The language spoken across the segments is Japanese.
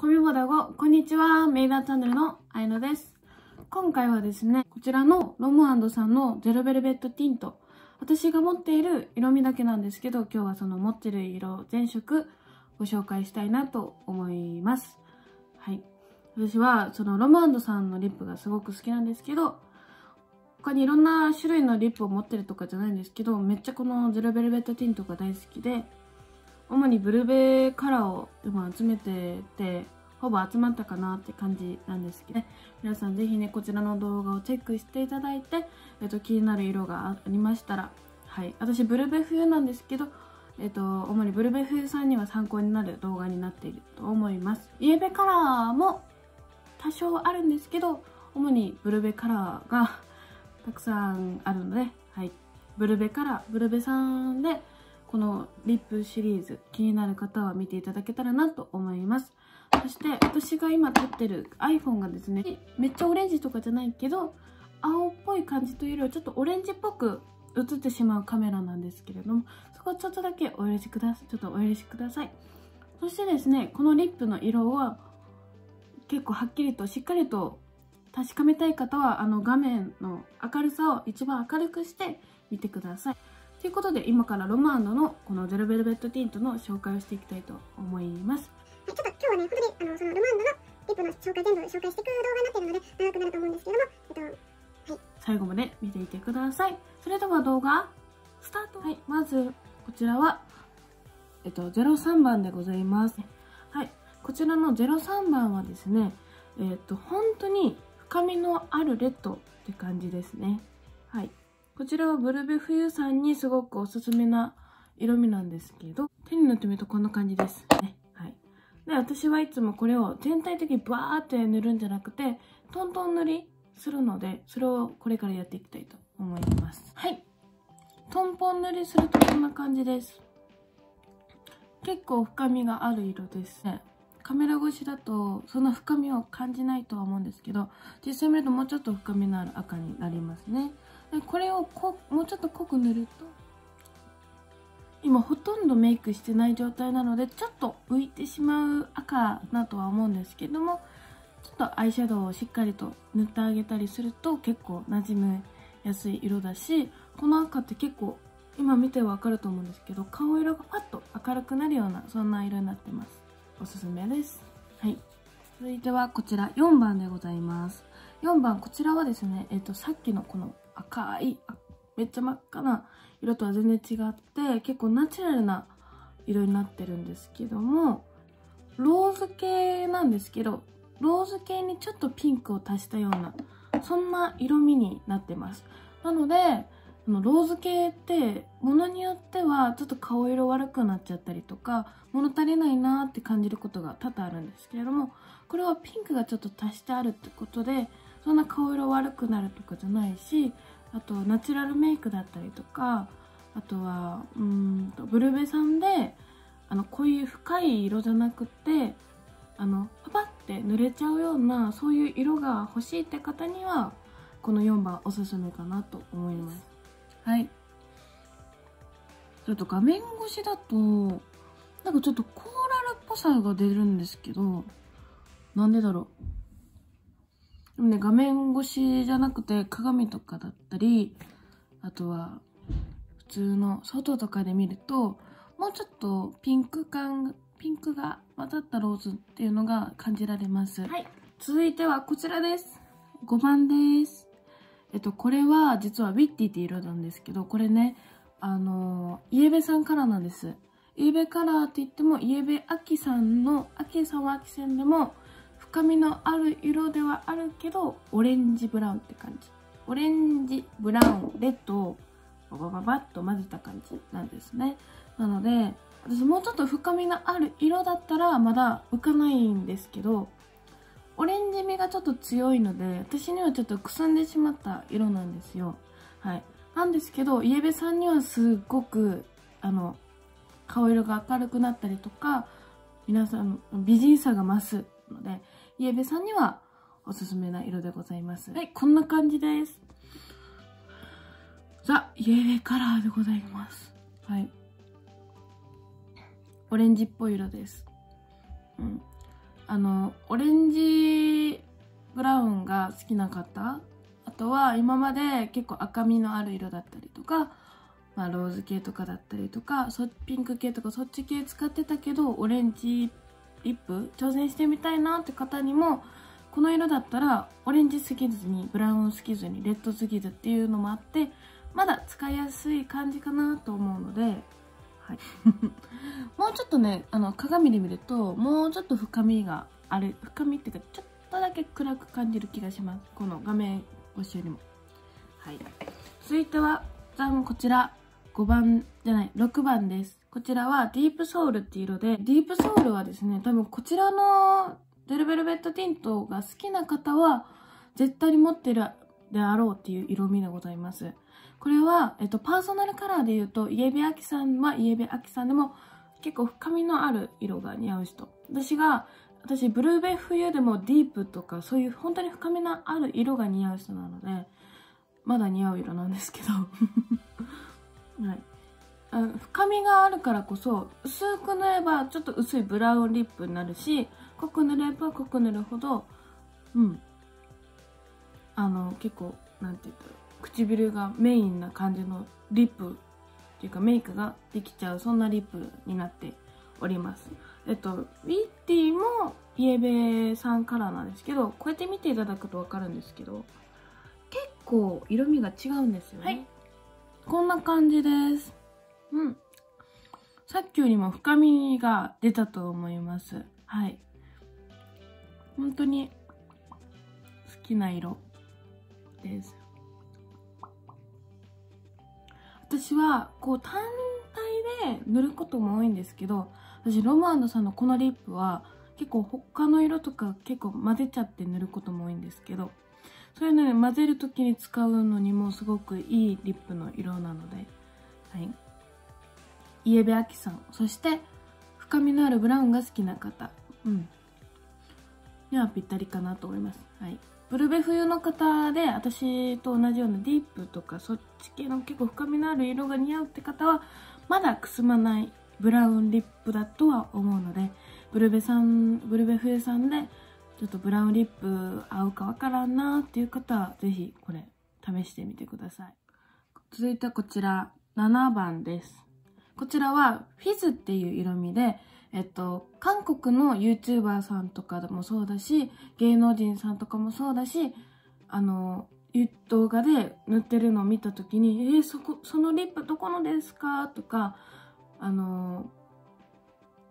コミボダゴ、こんにちは。メイダーチャンネルのあいのです。今回はですね、こちらのロムさんのゼロベルベットティント。私が持っている色味だけなんですけど、今日はその持ってる色全色ご紹介したいなと思います。はい。私はそのロムさんのリップがすごく好きなんですけど、他にいろんな種類のリップを持ってるとかじゃないんですけど、めっちゃこのゼロベルベットティントが大好きで、主にブルベカラーを今集めてて、ほぼ集まったかなって感じなんですけどね。皆さんぜひね、こちらの動画をチェックしていただいて、えっと、気になる色がありましたら、はい。私、ブルベ冬なんですけど、えっと、主にブルベ冬さんには参考になる動画になっていると思います。イエベカラーも多少あるんですけど、主にブルベカラーがたくさんあるので、はい。ブルベカラー、ブルベさんでこのリップシリーズ気になる方は見ていただけたらなと思います。そして私が今撮ってる iPhone がですね、めっちゃオレンジとかじゃないけど、青っぽい感じというよりはちょっとオレンジっぽく映ってしまうカメラなんですけれども、そこはちょっとだけお許しください。ちょっとお許しください。そしてですね、このリップの色は結構はっきりとしっかりと確かめたい方はあの画面の明るさを一番明るくして見てください。ということで今からロマンドのこのゼロベルベットティントの紹介をしていきたいと思います。はい、ちょっと今日はね、本当にあのそのロマンドのリップの紹介全部紹介していく動画になっているので長くなると思うんですけれども、えっと、はい。最後まで見ていてください。それでは動画、スタートはい、まずこちらは、えっと、03番でございます。はい、こちらの03番はですね、えっと、本当に深みのあるレッドって感じですね。こちらはブルベ冬さんにすごくおすすめな色味なんですけど、手に塗ってみるとこんな感じですね。はい。で、私はいつもこれを全体的にバーって塗るんじゃなくて、トントン塗りするので、それをこれからやっていきたいと思います。はい。トンポン塗りするとこんな感じです。結構深みがある色ですね。カメラ越しだとその深みを感じないとは思うんですけど実際見るともうちょっと深みのある赤になりますねこれをこもうちょっと濃く塗ると今ほとんどメイクしてない状態なのでちょっと浮いてしまう赤だとは思うんですけどもちょっとアイシャドウをしっかりと塗ってあげたりすると結構馴染めやすい色だしこの赤って結構今見てわかると思うんですけど顔色がパッと明るくなるようなそんな色になってます。おすすめです。はい。続いてはこちら。4番でございます。4番こちらはですねえっ、とさっきのこの赤いめっちゃ真っ赤な色とは全然違って結構ナチュラルな色になってるんですけどもローズ系なんですけどローズ系にちょっとピンクを足したようなそんな色味になってます。なのでローズ系って物によってはちょっと顔色悪くなっちゃったりとか物足りないなって感じることが多々あるんですけれどもこれはピンクがちょっと足してあるってことでそんな顔色悪くなるとかじゃないしあとナチュラルメイクだったりとかあとはうんとブルベさんであのこういう深い色じゃなくてあのパパって濡れちゃうようなそういう色が欲しいって方にはこの4番おすすめかなと思います。はい。ちょっと画面越しだとなんかちょっとコーラルっぽさが出るんですけどなんでだろう。でもね、画面越しじゃなくて鏡とかだったり、あとは普通の外とかで見ると、もうちょっとピンク感、ピンクが混ざったローズっていうのが感じられます。はい。続いてはこちらです。5番です。えっと、これは実はウィッティって色なんですけど、これね、あの、イエベさんカラーなんです。イエベカラーって言っても、イエベアキさんの、アキさんはアキ線でも、深みのある色ではあるけどオレンジブラウンって感じ。オレンジブラウンレッドをババババッと混ぜた感じなんですね。なので私もうちょっと深みのある色だったらまだ浮かないんですけどオレンジ味がちょっと強いので私にはちょっとくすんでしまった色なんですよ。はい。なんですけどイエベさんにはすっごくあの顔色が明るくなったりとか皆さん美人さが増すのでイエベさんにはおすすめな色でございます。はい、こんな感じです。ザ・イエベカラーでございます。はい。オレンジっぽい色です。うん。あの、オレンジブラウンが好きな方、あとは今まで結構赤みのある色だったりとか、まあ、ローズ系とかだったりとか、そピンク系とかそっち系使ってたけど、オレンジリップ挑戦してみたいなって方にも、この色だったらオレンジすぎずにブラウンすぎずにレッドすぎずっていうのもあってまだ使いやすい感じかなと思うので、はい、もうちょっとねあの鏡で見るともうちょっと深みがある深みっていうかちょっとだけ暗く感じる気がします。この画面越しよりも。はい。続いてはじゃんこちら。5番じゃない6番ですこちらはディープソウルっていう色でディープソウルはですね多分こちらのデルベルベットティントが好きな方は絶対に持ってるであろうっていう色味でございます。これは、えっと、パーソナルカラーで言うと、イエベアキさんはイエベアキさんでも結構深みのある色が似合う人。私が、私、ブルーベ冬でもディープとか、そういう本当に深みのある色が似合う人なので、まだ似合う色なんですけど。はい。あ深みがあるからこそ、薄く塗ればちょっと薄いブラウンリップになるし、濃く塗れば濃く塗るほどうん。あの結構なんて言ったら唇がメインな感じのリップっていうかメイクができちゃうそんなリップになっております。えっとウィッティもイエベさんカラーなんですけどこうやって見ていただくと分かるんですけど結構色味が違うんですよね、はい、こんな感じです。うん。さっきよりも深みが出たと思います。はい。本当に好きな色です。私はこう単体で塗ることも多いんですけど私ロマンドさんのこのリップは結構他の色とか結構混ぜちゃって塗ることも多いんですけどそういうので混ぜる時に使うのにもすごくいいリップの色なので、はい、イエベアキさんそして深みのあるブラウンが好きな方、うん、にはぴったりかなと思います。はい。ブルベ冬の方で私と同じようなディープとかそっち系の結構深みのある色が似合うって方はまだくすまないブラウンリップだとは思うのでブルベさん、ブルベ冬さんでちょっとブラウンリップ合うかわからんなっていう方はぜひこれ試してみてください。続いてこちら7番です。こちらはフィズっていう色味でえっと、韓国の YouTuber さんとかでもそうだし、芸能人さんとかもそうだし、あの、動画で塗ってるのを見た時に、えー、そこ、そのリップどこのですか？とか、あの、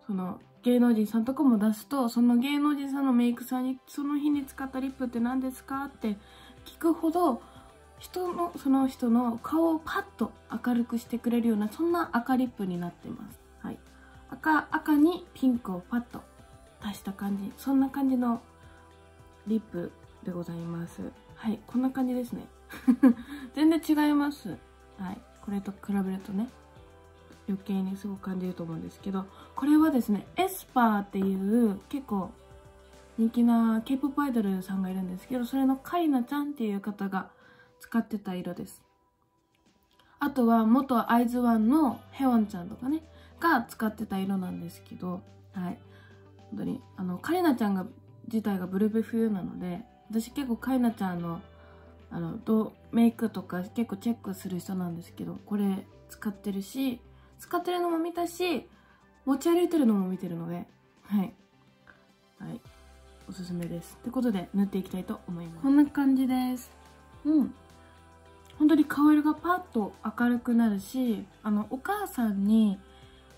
その、芸能人さんとかも出すと、その芸能人さんのメイクさんに、その日に使ったリップって何ですかって聞くほど、人の、その人の顔をパッと明るくしてくれるような、そんな赤リップになってます。はい。赤、赤にピンクをパッと足した感じ。そんな感じのリップでございます。はい、こんな感じですね。全然違います。はい、これと比べるとね、余計にすごく感じると思うんですけど、これはですね、エスパーっていう結構人気な K-POP アイドルさんがいるんですけど、それのカリナちゃんっていう方が使ってた色です。あとは元アイズワンのヘウォンちゃんとかね、が使ってた色なんですけど、はい。本当に、あの、カリナちゃんが、自体がブルベ冬なので、私結構カリナちゃんの、あの、どメイクとか結構チェックする人なんですけど、これ使ってるし、使ってるのも見たし、持ち歩いてるのも見てるので、はい。はい。おすすめです。ってことで、塗っていきたいと思います。こんな感じです。うん。本当に顔色がパッと明るくなるし、あの、お母さんに、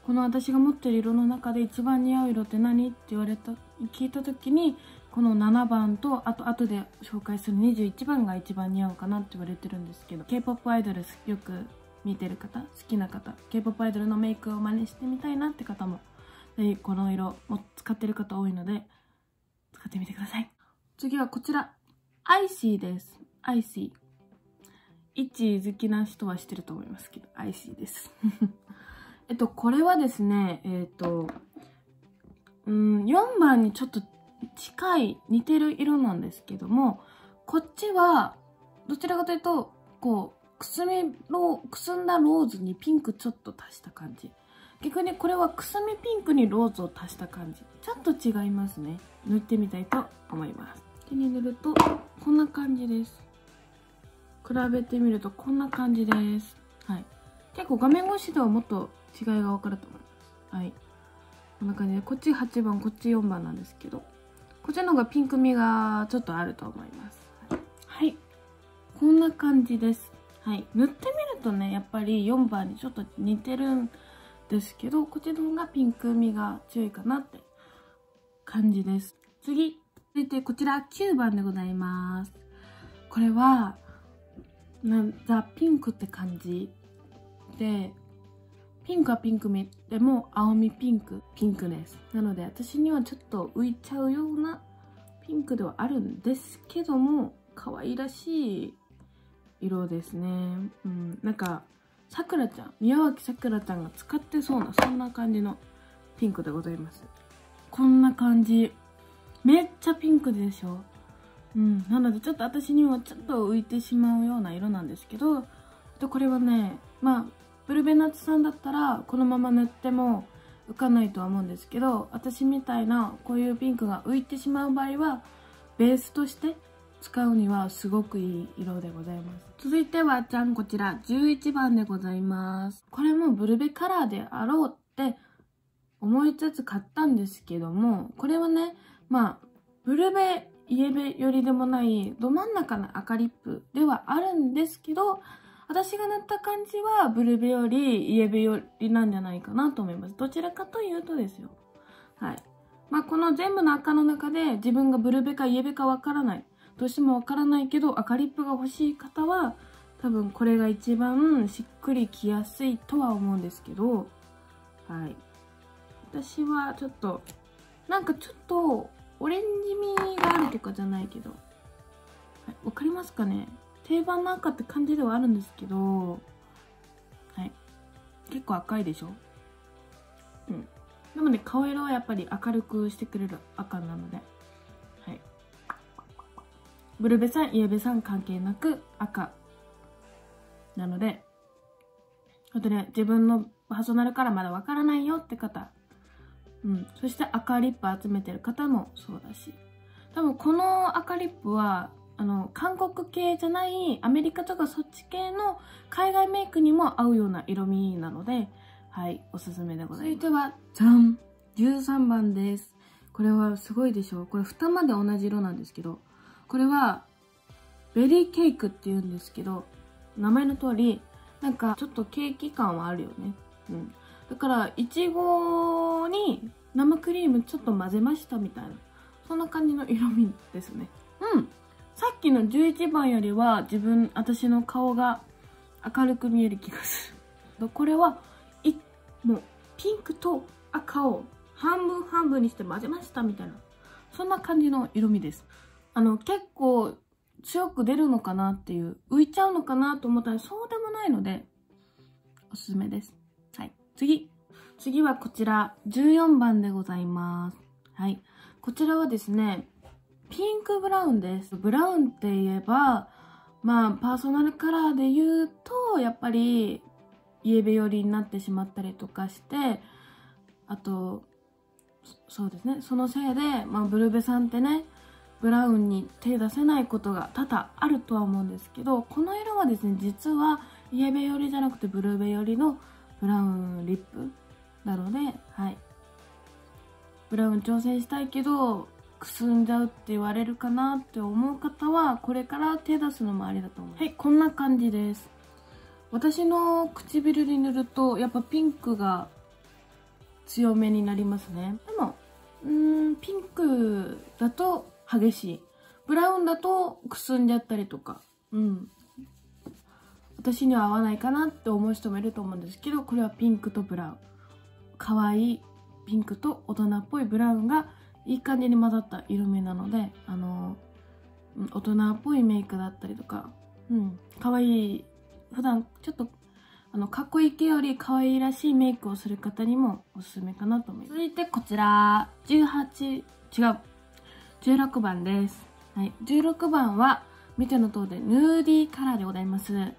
この私が持ってる色の中で一番似合う色って何って言われた聞いた時にこの7番とあと後で紹介する21番が一番似合うかなって言われてるんですけど K-POP アイドルよく見てる方好きな方 K-POP アイドルのメイクを真似してみたいなって方もぜひこの色も使ってる方多いので使ってみてください。次はこちら。アイシーです。アイシー。一好きな人は知ってると思いますけどアイシーです。えっと、これはですね、えっと、うん、4番にちょっと近い、似てる色なんですけども、こっちは、どちらかというと、こう、くすみロくすんだローズにピンクちょっと足した感じ。逆にこれはくすみピンクにローズを足した感じ。ちょっと違いますね。塗ってみたいと思います。手に塗るとこんな感じです。比べてみるとこんな感じです。はい。結構画面越しではもっと違いが分かると思います。はい。こんな感じで。こっち8番こっち4番なんですけど。こっちの方がピンク味がちょっとあると思います。はい。こんな感じです。はい。塗ってみるとねやっぱり4番にちょっと似てるんですけどこっちの方がピンク味が強いかなって感じです。次続いてこちら9番でございます。これはなザ・ピンクって感じ。でピンクはピンク味でも青みピンクピンクです。なので私にはちょっと浮いちゃうようなピンクではあるんですけども可愛らしい色ですね。うん。なんかさくらちゃん宮脇さくらちゃんが使ってそうなそんな感じのピンクでございます。こんな感じ。めっちゃピンクでしょ。うん。なのでちょっと私にはちょっと浮いてしまうような色なんですけどでこれはねまあブルベナッツさんだったらこのまま塗っても浮かないとは思うんですけど私みたいなこういうピンクが浮いてしまう場合はベースとして使うにはすごくいい色でございます。続いてはじゃんこちら11番でございます。これもブルベカラーであろうって思いつつ買ったんですけどもこれはねまあブルベイエベ寄りでもないど真ん中の赤リップではあるんですけど私が塗った感じはブルベよりイエベよりなんじゃないかなと思います。どちらかというとですよ。はい。まあこの全部の赤の中で自分がブルベかイエベかわからない。どうしてもわからないけど赤リップが欲しい方は多分これが一番しっくりきやすいとは思うんですけどはい。私はちょっとなんかちょっとオレンジ味があるとかじゃないけどわ、はい、かりますかね？定番の赤って感じではあるんですけどはい。結構赤いでしょ？うん。でもね顔色はやっぱり明るくしてくれる赤なので。ブルベさんイエベさん関係なく赤なので本当に自分のパーソナルからまだわからないよって方うん。そして赤リップ集めてる方もそうだし。多分この赤リップは、あの、韓国系じゃないアメリカとかそっち系の海外メイクにも合うような色味なので、はい、おすすめでございます。続いては、じゃん !13 番です。これはすごいでしょこれ蓋まで同じ色なんですけど、これは、ベリーケークって言うんですけど、名前の通り、なんかちょっとケーキ感はあるよね。うん。だから、いちごに生クリームちょっと混ぜましたみたいな。そんな感じの色味ですね。うん。さっきの11番よりは自分、私の顔が明るく見える気がする。これは、い、もう、ピンクと赤を半分半分にして混ぜましたみたいな。そんな感じの色味です。あの、結構強く出るのかなっていう、浮いちゃうのかなと思ったらそうでもないので、おすすめです。はい次。次はこちら、14番でございます。はい。こちらはですね、ピンクブラウンです。ブラウンって言えば、まあ、パーソナルカラーで言うと、やっぱり、イエベ寄りになってしまったりとかして、あと、そうですね、そのせいで、まあ、ブルベさんってね、ブラウンに手出せないことが多々あるとは思うんですけど、この色はですね、実はイエベ寄りじゃなくてブルベ寄りのブラウンリップなので、はい。ブラウン挑戦したいけど、くすんじゃうって言われるかなって思う方は、これから手出すのもありだと思う。はい、こんな感じです。私の唇に塗ると、やっぱピンクが強めになりますね。でも、うーん、ピンクだと激しい。ブラウンだとくすんじゃったりとか。うん。私には合わないかなって思う人もいると思うんですけどこれはピンクとブラウン可愛いピンクと大人っぽいブラウンがいい感じに混ざった色味なのであの大人っぽいメイクだったりとかうん可愛い普段ちょっとあのかっこいい系より可愛いらしいメイクをする方にもおすすめかなと思います続いてこちら18違う16番ですはい16番は見ての通りヌーディーカラーでございますム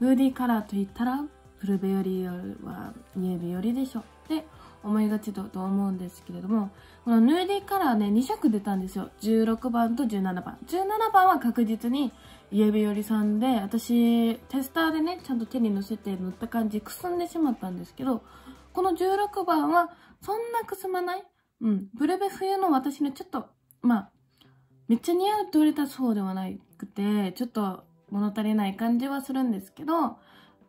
ーディーカラーと言ったらブルベよりはイエベよりでしょって思いがちだと思うんですけれども、このヌーディーカラーね、2色出たんですよ。16番と17番。17番は確実に家日和さんで、私、テスターでね、ちゃんと手に乗せて塗った感じ、くすんでしまったんですけど、この16番は、そんなくすまないうん。ブルベ冬の私のちょっと、まあ、めっちゃ似合うって言われたらそうではなくて、ちょっと物足りない感じはするんですけど、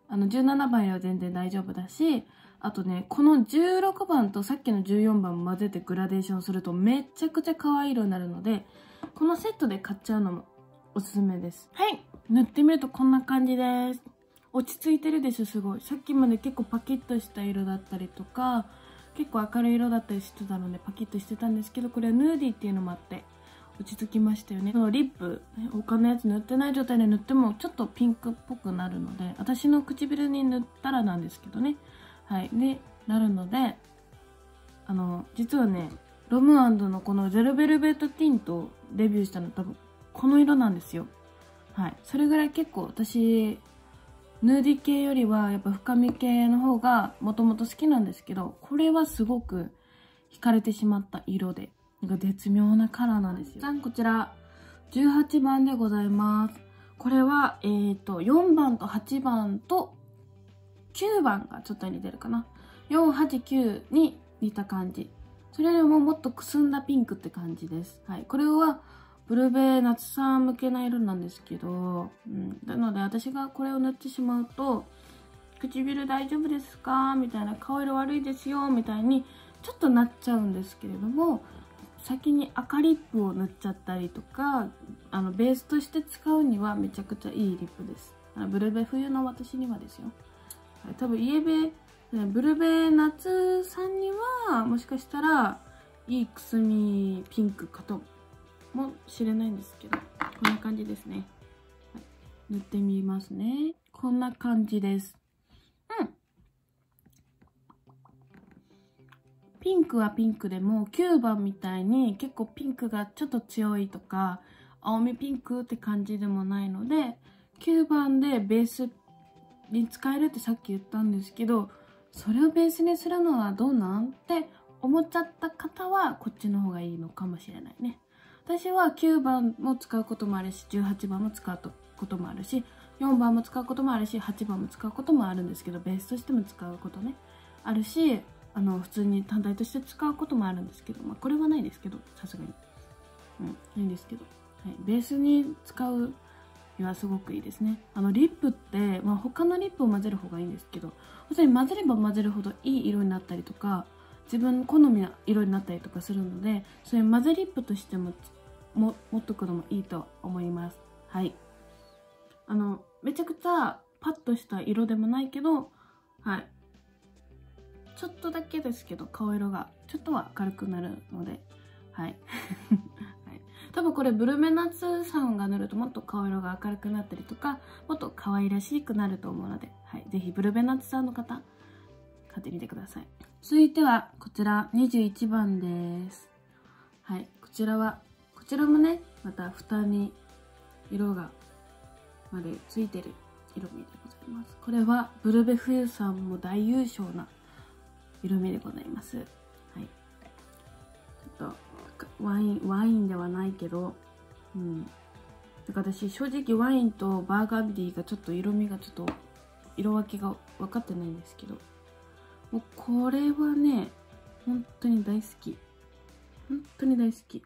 あの、17番よりは全然大丈夫だし、あとね、この16番とさっきの14番混ぜてグラデーションするとめちゃくちゃ可愛い色になるので、このセットで買っちゃうのもおすすめです。はい。塗ってみるとこんな感じです。落ち着いてるでしょ、すごい。さっきまで結構パキッとした色だったりとか、結構明るい色だったりしてたのでパキッとしてたんですけど、これはヌーディーっていうのもあって、落ち着きましたよね。そのリップ、他のやつ塗ってない状態で塗ってもちょっとピンクっぽくなるので、私の唇に塗ったらなんですけどね。はい。で、なるので、あの、実はね、ロムアンドのこのゼロベルベットティントデビューしたの多分この色なんですよ。はい。それぐらい結構私、ヌーディ系よりはやっぱ深み系の方がもともと好きなんですけど、これはすごく惹かれてしまった色で、なんか絶妙なカラーなんですよ。こちら、18番でございます。これは、えっ、と、4番と8番と9番がちょっと似てるかな。489に似た感じ。それよりももっとくすんだピンクって感じです。はい。これは、ブルベ夏さん向けな色なんですけど、うん。なので私がこれを塗ってしまうと、唇大丈夫ですか？みたいな、顔色悪いですよ？みたいに、ちょっとなっちゃうんですけれども、先に赤リップを塗っちゃったりとか、あの、ベースとして使うにはめちゃくちゃいいリップですあの。ブルベ冬の私にはですよ。多分イエベ、ブルベ夏さんにはもしかしたらいいくすみピンクかともしれないんですけど、こんな感じですね。はい、塗ってみますね。こんな感じです。うん。ピンクはピンクでも9番みたいに結構ピンクがちょっと強いとか青みピンクって感じでもないので9番でベースに使えるってさっき言ったんですけど、それをベースにするのはどうなんって思っちゃった方はこっちの方がいいのかもしれないね。私は9番も使うこともあるし、18番も使うこともあるし、4番も使うこともあるし、8番も使うこともあるんですけど、ベースとしても使うことね、あるし、あの、普通に単体として使うこともあるんですけど、まあ、これはないですけど、さすがに。うん、ないんですけど。はい、ベースに使うにはすごくいいですね。あの、リップって、まあ、他のリップを混ぜる方がいいんですけど、本当に混ぜれば混ぜるほどいい色になったりとか、自分好みの色になったりとかするので、そういう混ぜリップとしても、も、持っとくのもいいと思います。はい。あの、めちゃくちゃパッとした色でもないけど、はい。ちょっとだけですけど、顔色がちょっとは明るくなるので、はい。多分これブルメナッツさんが塗るともっと顔色が明るくなったりとか、もっと可愛らしくなると思うので、はい。ぜひブルベナッツさんの方、買ってみてください。続いては、こちら21番です。はい。こちらは、ちらもね、また蓋に色がまでついてる色味でございます。これはブルベ冬さんも大優勝な色味でございます。はい。ちょっとワイン、ワインではないけど、うん。だから私、正直ワインとバーガンディがちょっと色味がちょっと、色分けが分かってないんですけど、もうこれはね、本当に大好き。本当に大好き。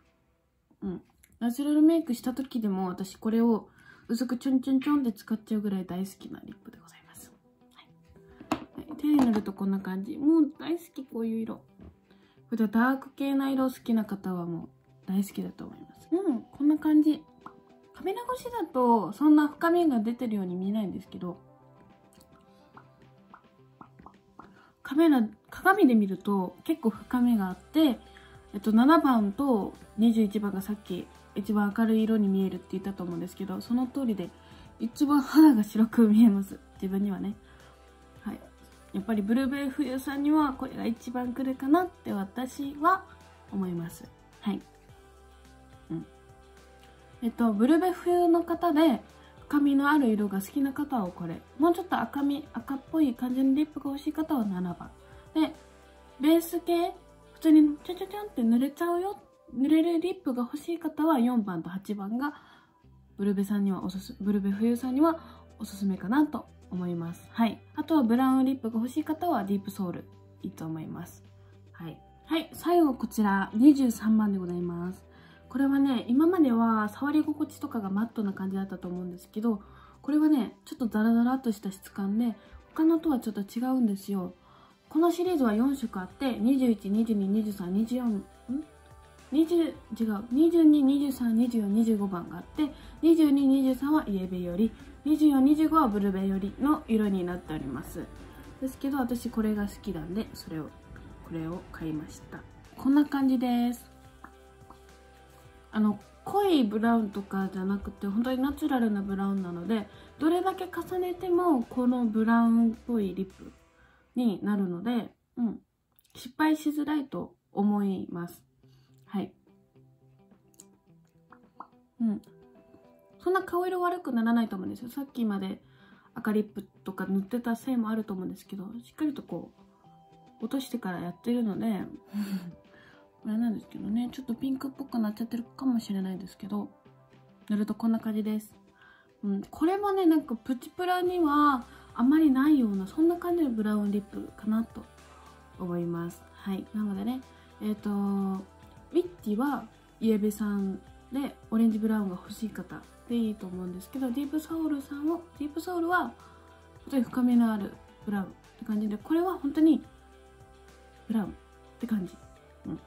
うん。ナチュラルメイクした時でも私これを薄くちょんちょんちょんって使っちゃうぐらい大好きなリップでございます。はい。はい、手に塗るとこんな感じ。もう大好き、こういう色。これダーク系な色好きな方はもう大好きだと思います。うん、こんな感じ。カメラ越しだとそんな深みが出てるように見えないんですけど、カメラ、鏡で見ると結構深みがあって、えっと、7番と21番がさっき一番明るい色に見えるって言ったと思うんですけど、その通りで一番肌が白く見えます。自分にはね。はい。やっぱりブルーベリー冬さんにはこれが一番来るかなって私は思います。はい。うん。えっと、ブルーベ冬の方で深みのある色が好きな方はこれ。もうちょっと赤み、赤っぽい感じのリップが欲しい方は7番。で、ベース系通にちゃちゃちゃんって塗れちゃうよ。塗れるリップが欲しい方は4番と8番がブルベさんにはおすすブルベ冬さんにはおすすめかなと思います。はい。あとはブラウンリップが欲しい方はディープソウルいいと思います。はい。はい。最後こちら23番でございます。これはね今までは触り心地とかがマットな感じだったと思うんですけどこれはねちょっとザラザラっとした質感で他のとはちょっと違うんですよ。このシリーズは4色あって21222324ん？20違う22232425番があって2223はイエベより2425はブルベよりの色になっております。ですけど私これが好きなんでそれをこれを買いました。こんな感じです。あの濃いブラウンとかじゃなくて本当にナチュラルなブラウンなのでどれだけ重ねてもこのブラウンっぽいリップになるので、うん、失敗しづらいと思います。はい。うん。そんな顔色悪くならないと思うんですよ。さっきまで赤リップとか塗ってたせいもあると思うんですけどしっかりとこう落としてからやってるので これなんですけどね。ちょっとピンクっぽくなっちゃってるかもしれないですけど塗るとこんな感じです、うん、これもねなんかプチプラにはあまりないようなそんな感じのブラウンリップかなと思います。はい。なのでねえっ、ー、とウィッティはイエベさんでオレンジブラウンが欲しい方でいいと思うんですけどディープソウルさんをディープソウルは本当に深みのあるブラウンって感じでこれは本当にブラウンって感じ、うん、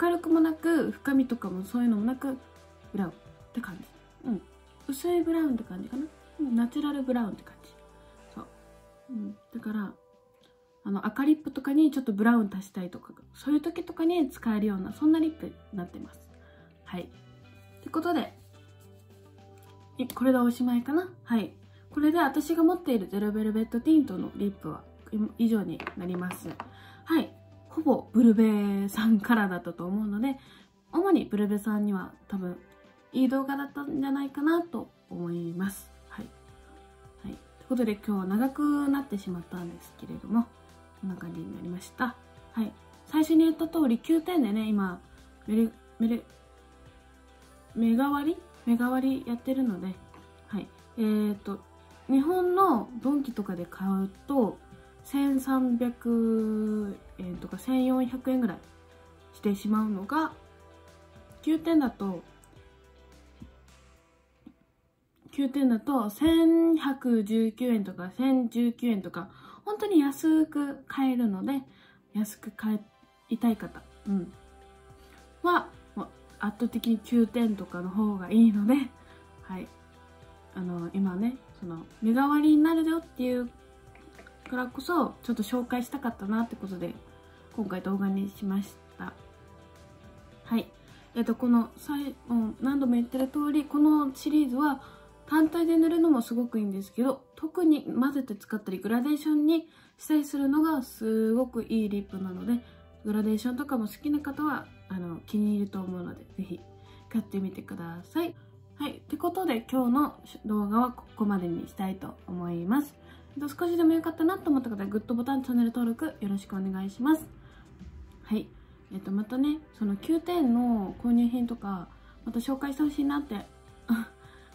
明るくもなく深みとかもそういうのもなくブラウンって感じ、うん、薄いブラウンって感じかな、うん、ナチュラルブラウンって感じ、うん、だからあの赤リップとかにちょっとブラウン足したいとかそういう時とかに使えるようなそんなリップになってます。はい。ってことでこれでおしまいかな？はい。これで私が持っているゼロベルベットティントのリップは以上になります。はい。ほぼブルベさんからだったと思うので主にブルベさんには多分いい動画だったんじゃないかなと思います、ことで今日は長くなってしまったんですけれどもこんな感じになりました。はい。最初に言った通り9点でね今メレメレ目代わり？目代わりやってるので、はい。えっ、ー、と、日本のドンキとかで買うと、1300円とか1400円ぐらいしてしまうのが、9点だと、9点だと1119円とか1019円とか、本当に安く買えるので、安く買いたい方、うん、は、圧倒的に9点とかの方がいいので、はい。あの、今ね、その、目代わりになるよっていうからこそ、ちょっと紹介したかったなってことで、今回動画にしました。はい。えっと、この、何度も言ってる通り、このシリーズは、単体で塗るのもすごくいいんですけど、特に混ぜて使ったり、グラデーションにしたりするのがすごくいいリップなので、グラデーションとかも好きな方はあの気に入ると思うのでぜひ買ってみてください。はい。ってことで今日の動画はここまでにしたいと思います。少しでも良かったなと思った方はグッドボタン、チャンネル登録よろしくお願いします。はい。えっと、またね、その9点の購入品とか、また紹介してほしいなって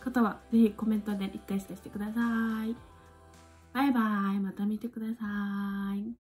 方は、ぜひコメントでリクエストしてください。バイバイ。また見てください。